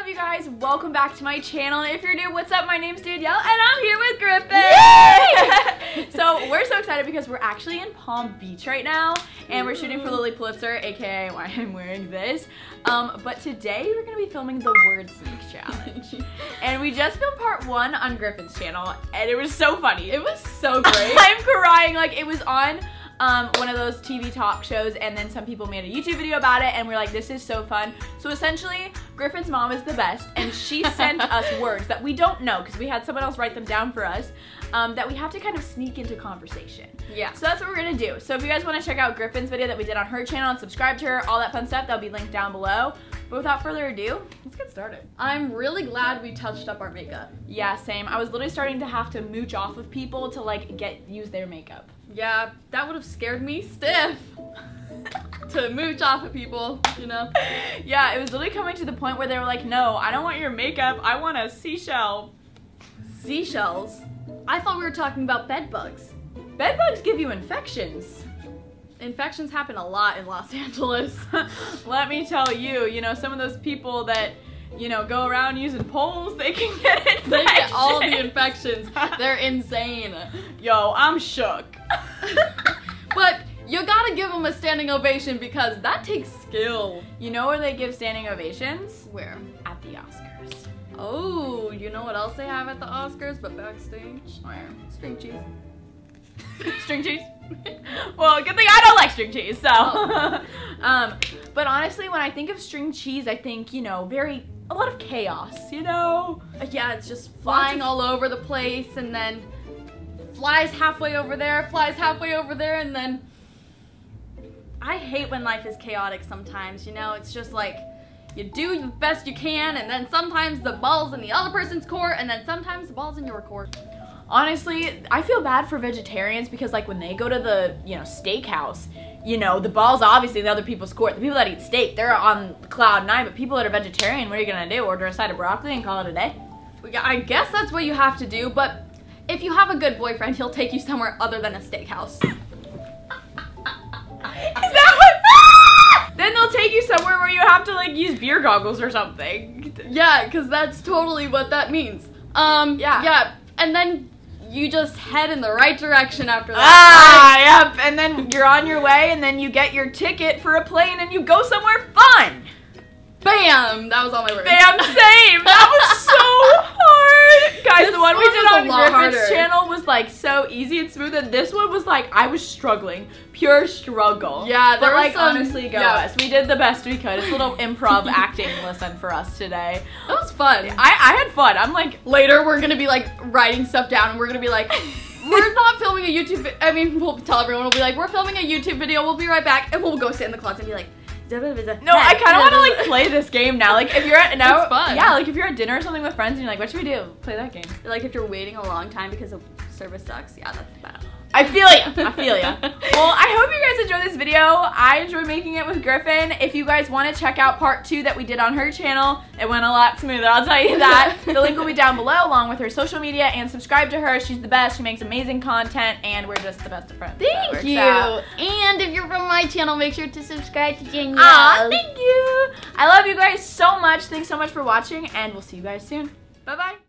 up, you guys? Welcome back to my channel. If you're new, what's up? My name's Danielle, and I'm here with Griffin. so we're so excited because we're actually in Palm Beach right now, and we're shooting for Lilly Pulitzer, aka why I'm wearing this. Um, but today we're gonna be filming the Word Sneak Challenge, and we just filmed part one on Griffin's channel, and it was so funny. It was so great. I'm crying. Like it was on um, one of those TV talk shows, and then some people made a YouTube video about it, and we're like, this is so fun. So essentially, Griffin's mom is the best, and she sent us words that we don't know because we had someone else write them down for us. Um, that we have to kind of sneak into conversation. Yeah. So that's what we're gonna do. So if you guys want to check out Griffin's video that we did on her channel and subscribe to her, all that fun stuff, that'll be linked down below. But without further ado, let's get started. I'm really glad we touched up our makeup. Yeah, same. I was literally starting to have to mooch off of people to like get use their makeup. Yeah, that would have scared me stiff. to mooch off of people, you know? Yeah, it was literally coming to the point where they were like, no, I don't want your makeup. I want a seashell. Seashells? I thought we were talking about bed bugs. Bed bugs give you infections. Infections happen a lot in Los Angeles. Let me tell you, you know, some of those people that, you know, go around using poles, they can get infections. they get all the infections. They're insane. Yo, I'm shook. but you gotta give them a standing ovation because that takes skill. You know where they give standing ovations? Where? At the Oscars. Oh, you know what else they have at the Oscars but backstage? Where? String cheese. string cheese. well, good thing I don't like string cheese. So, um, but honestly, when I think of string cheese, I think you know very a lot of chaos. You know, Yeah, it's just flying all over the place and then flies halfway over there, flies halfway over there, and then I hate when life is chaotic sometimes, you know? It's just like you do the best you can, and then sometimes the ball's in the other person's court, and then sometimes the ball's in your court. Honestly, I feel bad for vegetarians because like when they go to the you know steakhouse, you know the ball's obviously in the other people's court. The people that eat steak, they're on cloud nine. But people that are vegetarian, what are you gonna do? Order a side of broccoli and call it a day? I guess that's what you have to do, but if you have a good boyfriend, he'll take you somewhere other than a steakhouse. Is that what? then they'll take you somewhere where you have to like use beer goggles or something. Yeah, because that's totally what that means. Um, Yeah. Yeah, and then you just head in the right direction after that. Ah, yep. And then you're on your way, and then you get your ticket for a plane, and you go somewhere fun. Bam! That was all my words. Bam, same. That was so. Guys, This the one we did on Griffin's harder. channel was like so easy and smooth, and this one was like I was struggling, pure struggle. Yeah, but was like some- honestly, go yeah. us. We did the best we could. It's a little improv acting lesson for us today. That was fun. I I had fun. I'm like, Later, we're gonna be like writing stuff down, and we're gonna be like, we're not filming a YouTube. I mean, we'll tell everyone. We'll be like, we're filming a YouTube video. We'll be right back, and we'll go sit in the closet and be like, no, I kind of want to like play this game now. Like if you're at now, It's fun. yeah, like if you're at dinner or something with friends, and you're like, what should we do? Play that game. Like if you're waiting a long time because the service sucks. Yeah, that's bad. I feel ya. I feel ya. well, I hope you guys enjoyed this video. I enjoyed making it with Griffin. If you guys want to check out part two that we did on her channel, it went a lot smoother. I'll tell you that. the link will be down below along with her social media and subscribe to her. She's the best. She makes amazing content and we're just the best of friends. Thank you. out. And if you're from my channel, make sure to subscribe to Danielle. Aw, thank you. I love you guys so much. Thanks so much for watching and we'll see you guys soon. Bye-bye.